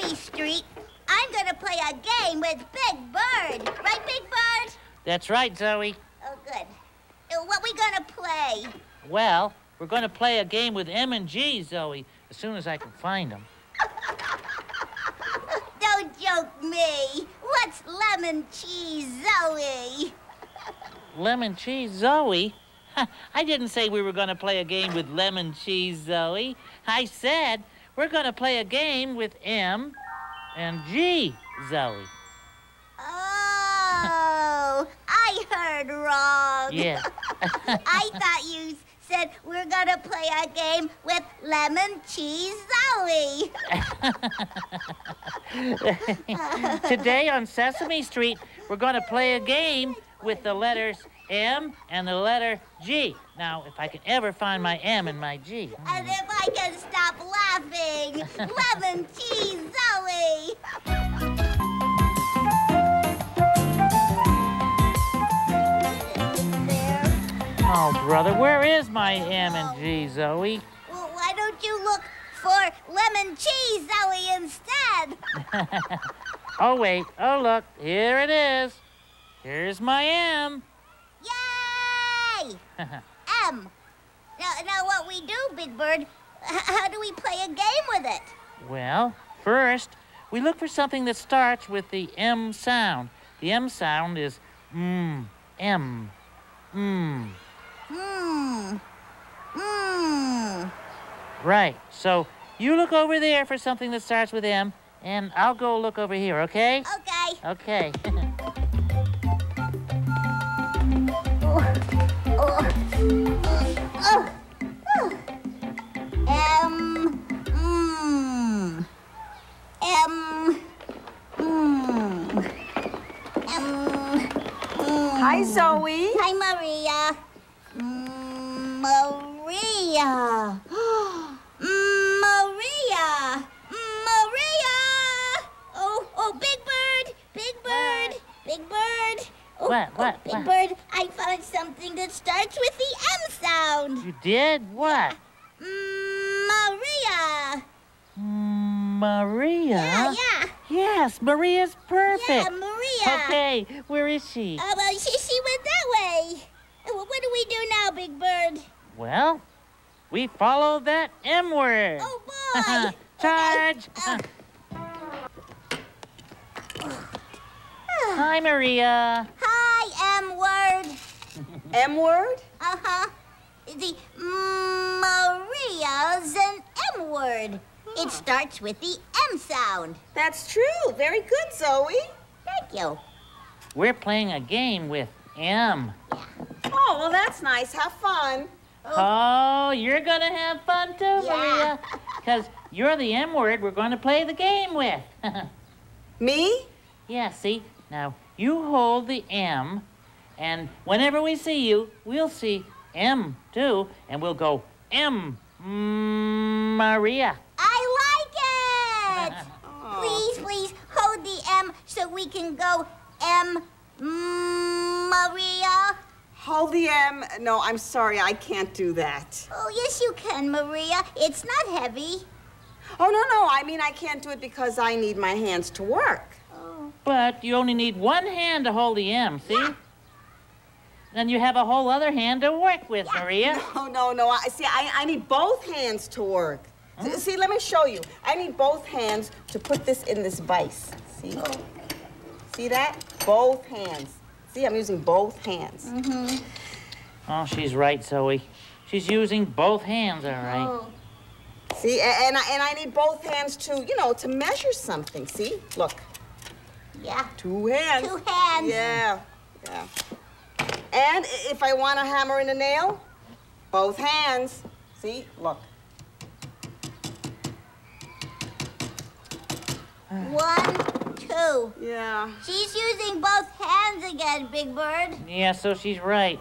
Sesame Street, I'm gonna play a game with Big Bird. Right, Big Bird? That's right, Zoe. Oh, good. What we gonna play? Well, we're going to play a game with M and G, Zoe, as soon as I can find them. Don't joke me. What's lemon cheese, Zoe? Lemon cheese, Zoe? I didn't say we were going to play a game with lemon cheese, Zoe. I said we're going to play a game with M and G, Zoe. Oh, I heard wrong. Yeah. I thought you said we're gonna play a game with lemon cheese Zoe. Today on Sesame Street, we're going to play a game with the letters M and the letter G. Now, if I can ever find my M and my G. And if I can stop laughing, lemon cheese Zoe. Oh, brother, where is my M and G, Zoe? Well, why don't you look for lemon cheese Zoe instead? Oh, wait. Oh, look. Here it is. Here's my M. M. Now, now what we do, Big Bird? How do we play a game with it? well, first, we look for something that starts with the M sound. The M sound is mm, M, mm. Hmm. Hmm. Right. So you look over there for something that starts with M, and I'll go look over here, okay? Okay. Okay. Zoe. Hi, Maria. Mm, Maria. Mm, Maria. Maria. Oh, oh, Big Bird. Big Bird. Big Bird. Oh, What, oh, what, Big what? Bird, I found something that starts with the M sound. you did? What? Mm, Maria. Mm, Maria? Yeah, yeah. Yes, Maria's perfect. Yeah, Maria. Okay, where is she? Uh, well, she, she went that way. Uh, What do we do now, Big Bird? Well, we follow that M word. Oh, boy. Charge! Uh, Hi, Maria. Hi, M word. M word? Uh huh. The Maria's an M word. It starts with the M sound. That's true. Very good, Zoe. Thank you. We're playing a game with M. Yeah. Oh, well, that's nice. Have fun. Oh, you're gonna have fun too, Yeah. Maria. Because you're the M word we're going to play the game with. Me? yeah, see? Now, you hold the M, and whenever we see you, we'll see M too, and we'll go M. mm, Maria. I like it. Oh. Please, please hold the M so we can go M mm, Maria. Hold the M. No, I'm sorry. I can't do that. Oh, yes, you can, Maria. It's not heavy. Oh, no, no. I mean, I can't do it because I need my hands to work. Oh. But you only need one hand to hold the M, see? Then you have a whole other hand to work with, Maria. No, no, no. I see. I, I need both hands to work. Hmm? S- See, let me show you. I need both hands to put this in this vise. See? Oh. See that? Both hands. See, I'm using both hands. Mm-hmm. Oh, she's right, Zoe. She's using both hands, all right. Oh. See, a- and I, and I need both hands to, you know, to measure something. See? Look, Yeah. two hands. Two hands. Yeah, yeah. And if I want a hammer and a nail, both hands. See? Look. One, two. Yeah. She's using both hands again, Big Bird. Yeah, so she's right.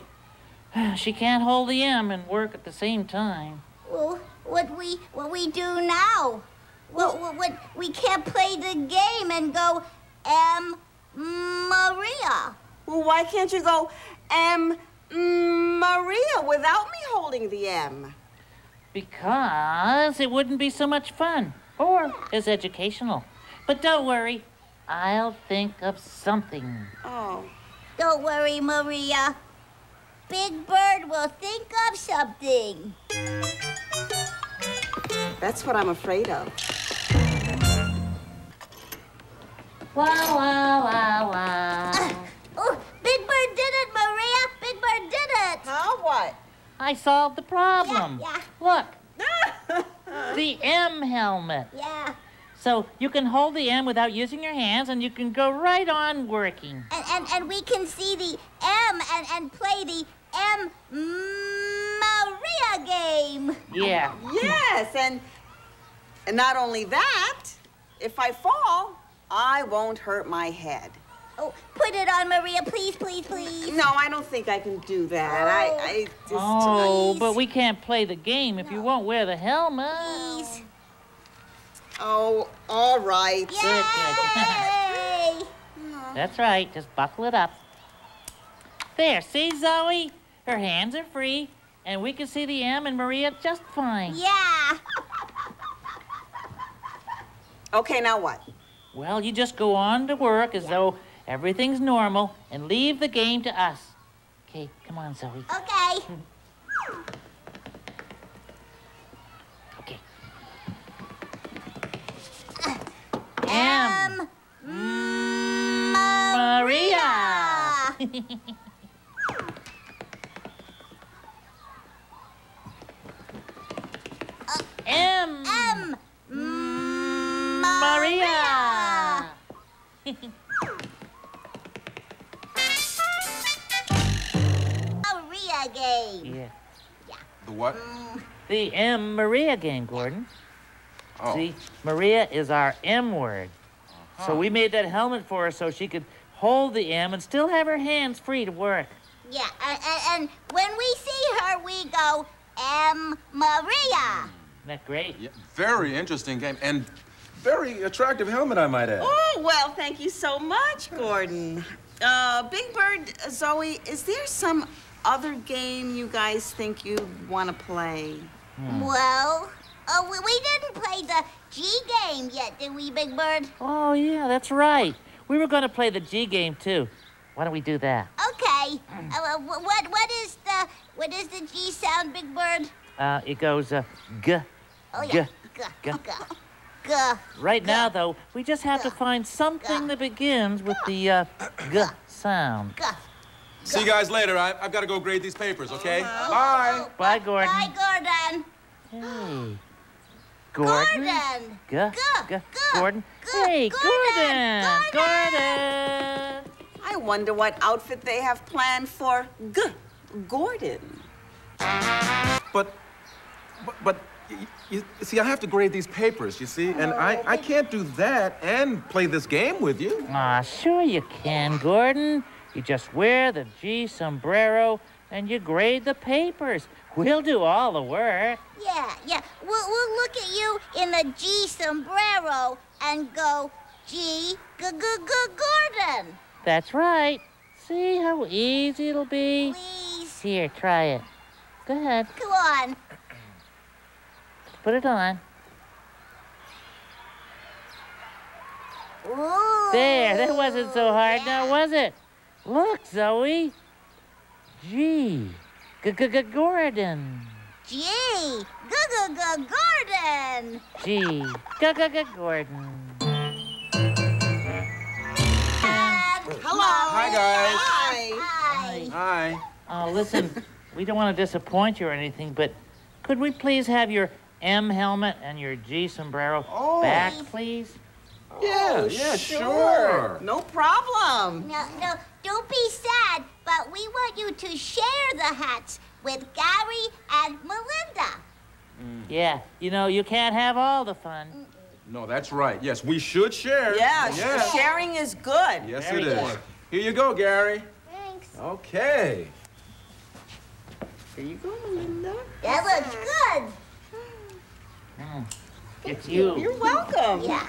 She can't hold the M and work at the same time. Well, what we what we do now? What, what, what we can't play the game and go M Maria. Well, why can't you go M Maria without me holding the M? Because it wouldn't be so much fun or as educational. But don't worry, I'll think of something. Oh. Don't worry, Maria. Big Bird will think of something. That's what I'm afraid of. Wow, wow, wow, wow. Oh, Big Bird did it, Maria. Big Bird did it. Huh? What? I solved the problem. Yeah, Look, the M helmet. Yeah. So you can hold the M without using your hands and you can go right on working. And, and, and we can see the M and, and play the M Maria game. Yeah. Yes, and and not only that, if I fall, I won't hurt my head. Oh, put it on, Maria, please, please, please. No, I don't think I can do that. I, I oh. just. Oh, please. but we can't play the game if you won't wear the helmet. Please. Oh, all right. Yay! That's right. Just buckle it up. There, see, Zoe? Her hands are free, and we can see the M and Maria just fine. yeah. Okay, now what? Well, you just go on to work as though everything's normal and leave the game to us. Okay, come on, Zoe. Okay. Okay. M. M. Maria. Maria game. Yeah. The what? The M Maria game, Gordon. Oh. See, Maria is our M word. So uh-huh. we made that helmet for her so she could hold the M and still have her hands free to work. Yeah, and, and, and when we see her, we go, M. Maria. Isn't that great? Yeah, very interesting game and very attractive helmet, I might add. Oh, well, thank you so much, Gordon. Uh, Big Bird, Zoe, is there some other game you guys think you'd want to play? Well, uh, we, we didn't play the G game yet, did we, Big Bird? Oh, yeah, that's right. We were going to play the G game, too. Why don't we do that? Okay. Uh, what what is the what is the G sound, Big Bird? Uh, it goes uh, G. Oh yeah. G. G. G. G. Right now, though, we just have to find something that begins with the uh, G sound. G. See you guys later. I, I've got to go grade these papers, okay? Bye. Bye, Gordon. Bye, Gordon. Hey. Gordon. Gordon. Gordon. Hey, Gordon. Gordon. Gordon. Gordon. I wonder what outfit they have planned for G. Gordon. But, but, but y- you, see, I have to grade these papers, you see, and I, I can't do that and play this game with you. Ah, sure you can, Gordon. You just wear the G sombrero and you grade the papers. We'll do all the work. Yeah, yeah. We'll, we'll look at you in the G sombrero and go, G. G. G. G. Gordon. That's right. See how easy it'll be? Please. Here, try it. Go ahead, Come on. put it on. Ooh. There, that wasn't so hard now, was it? Look, Zoe. G. G G G Gordon. G. G. G. G. Gordon. G. G G G Gordon. Um, hello. Hi, guys. Hi. Hi. Hi. Oh, listen, we don't want to disappoint you or anything, but could we please have your M helmet and your G sombrero Oh. back, please? Yeah, oh, yeah, sure. No problem. No, no, don't be sad, but we want you to share the hats with Gary and Melinda. Mm. Yeah, you know, you can't have all the fun. No, that's right. Yes, we should share. Yeah, sh- Yes. sharing is good. Yes, Very it is. good. Here you go, Gary. Thanks. Okay. Here you go, Melinda. That looks good. Mm. It's you. You're welcome. Yeah,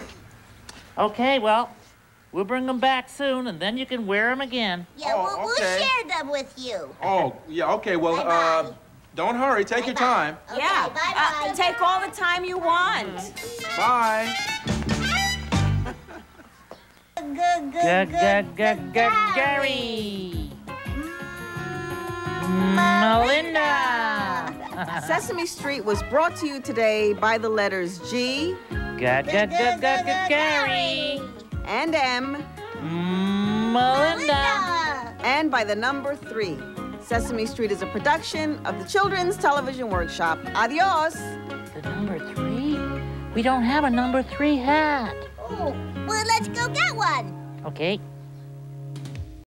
Okay, well, we'll bring them back soon, and then you can wear them again. yeah, Oh, we'll, we'll share them with you. Oh, yeah, okay. Well, uh, Bye-bye. don't hurry. Take your Bye-bye. time. Okay, Yeah. bye-bye. Uh, take all the time you want. Bye. G- g- g- g- Gary. Melinda. Sesame Street was brought to you today by the letters G G- g- g- g- g- Gary. And M Melinda. and by the number three. Sesame Street is a production of the Children's Television Workshop. Adios. The number three? We don't have a number three hat. Oh, well, let's go get one. Okay.